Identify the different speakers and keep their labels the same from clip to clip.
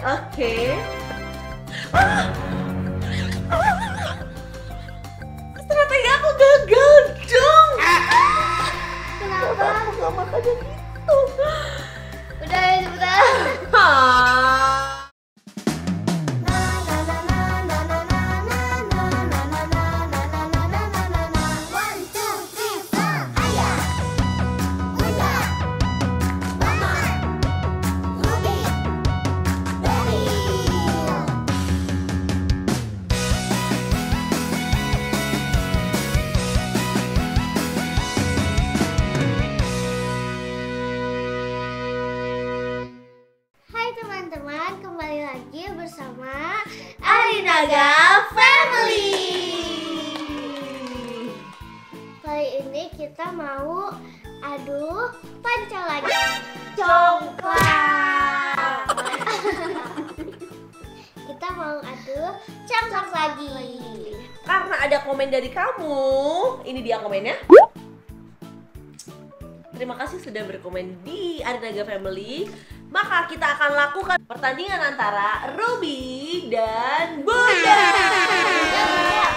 Speaker 1: Oke. Ah! Strategi aku gagal dong.
Speaker 2: Kenapa?
Speaker 1: Aku gak makannya gitu.
Speaker 2: Udah ya cepetan. Lagi bersama Arinaga Family. Kali ini kita mau adu pancal lagi. Congklak. kita mau adu congklak lagi.
Speaker 1: Karena ada komen dari kamu, ini dia komennya. Terima kasih sudah berkomen di Arinaga Family. Maka kita akan lakukan pertandingan antara Ruby dan Bunda.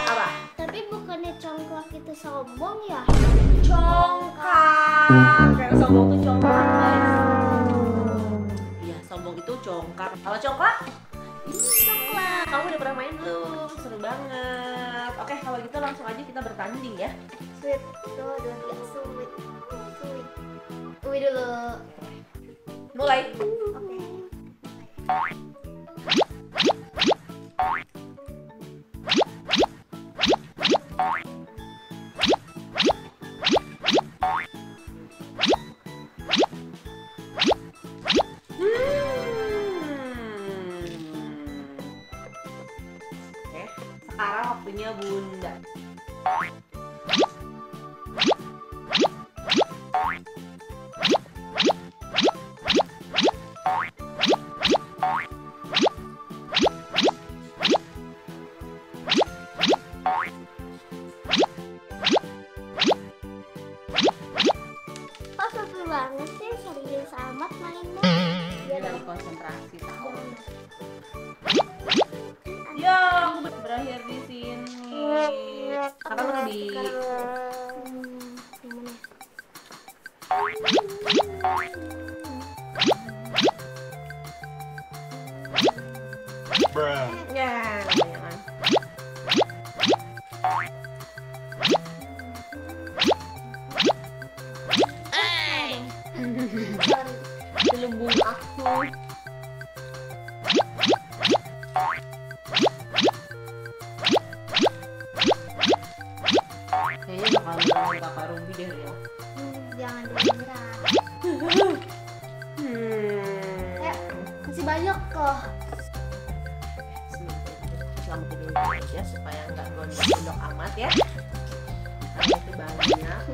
Speaker 1: Apa?
Speaker 2: Tapi bukannya congklak itu sombong ya?
Speaker 1: Congkak. Kayak sombong tuh congkak, guys. Iya, sombong itu congkak. Kalau congkak? Ini congkak. Kamu udah pernah main belum? Seru banget. Oke, kalau gitu langsung aja kita bertanding ya.
Speaker 2: Sweet, dua, dua, tiga, sweet, sweet. Umi dulu.
Speaker 1: Mulai. Hmm. Sekarang waktunya Bunda.
Speaker 2: Banget sih serius amat mainnya?
Speaker 1: Dia lagi konsentrasi tahu. Ya, aku berakhir di sini. Sekarang lebih?
Speaker 3: Bruh.
Speaker 2: Sorry.
Speaker 1: Gelembung aku. Kayaknya bakal kakak Ruby deh ya.
Speaker 2: Hmm, jangan dinyerah.
Speaker 1: Hmm.
Speaker 2: Ya, masih banyak kok.
Speaker 1: Selamatin dulu aja supaya nggak gondok-gondok amat ya. Itu banyak.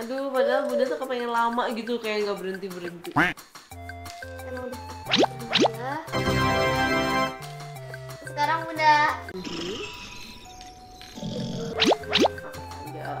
Speaker 1: Aduh, padahal Bunda tuh kepengen lama gitu kayak nggak berhenti berhenti.
Speaker 2: Emang udah. Sekarang udah
Speaker 1: Ya.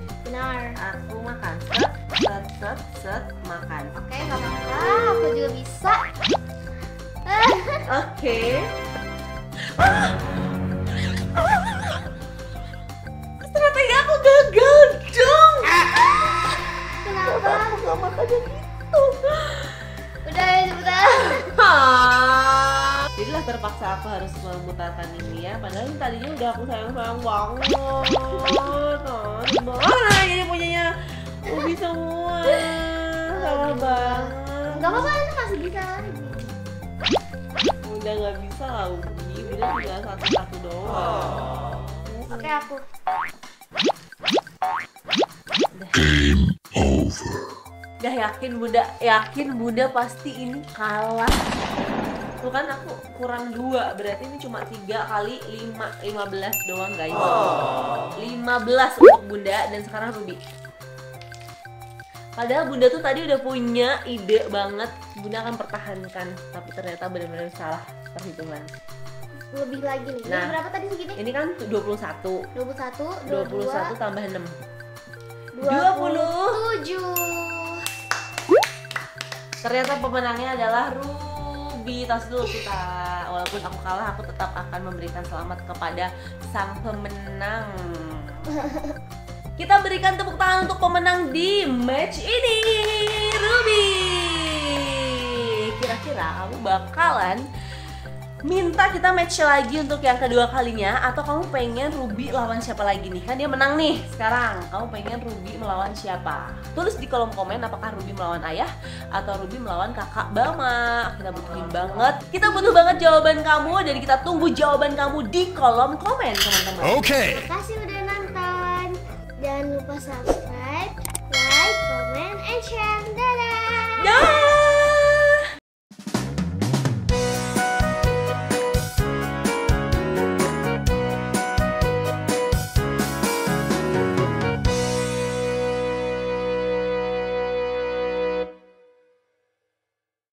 Speaker 2: Benar.
Speaker 1: Aku makan. Set, set, set, set, makan.
Speaker 2: Oke, nggak apa-apa. Aku juga bisa.
Speaker 1: Oke. Strategi harus memutarkan ini ya. Padahal ini tadinya udah aku sayang-sayang banget. Oh, Mana ini punyanya Ubi semua. Salah banget.
Speaker 2: Gak apa-apa, itu masih bisa lagi.
Speaker 1: Udah nggak bisa lah Ubi. Bila tinggal satu-satu doang.
Speaker 2: Oke, aku.
Speaker 1: Udah yakin bunda, yakin bunda pasti ini kalah. Tuh kan aku kurang dua, berarti ini cuma tiga kali lima, lima belas doang guys. Lima belas untuk bunda dan sekarang Ruby. Padahal bunda tuh tadi udah punya ide banget, bunda akan pertahankan, tapi ternyata benar-benar salah perhitungan.
Speaker 2: Lebih lagi nih. Ini
Speaker 1: Nah.
Speaker 2: berapa tadi segini?
Speaker 1: Ini kan 21,
Speaker 2: 21,
Speaker 1: 21
Speaker 2: 22,
Speaker 1: tambah 6.
Speaker 2: 27.
Speaker 1: Ternyata pemenangnya adalah Ruby. Tas dulu kita. Walaupun aku kalah, aku tetap akan memberikan selamat kepada sang pemenang. Kita berikan tepuk tangan untuk pemenang di match ini, Ruby. Kira-kira kamu bakalan minta kita match lagi untuk yang kedua kalinya atau kamu pengen Ruby lawan siapa lagi nih? Kan dia menang nih sekarang. Kamu pengen Ruby melawan siapa? Tulis di kolom komen apakah Ruby melawan ayah atau Ruby melawan kakak Bama. Kita butuhin banget. Kita butuh banget jawaban kamu dan kita tunggu jawaban kamu di kolom komen teman-teman.
Speaker 3: Okay.
Speaker 2: Terima kasih udah nonton. Jangan lupa subscribe, like, comment, and share. Dadah!
Speaker 1: Dah!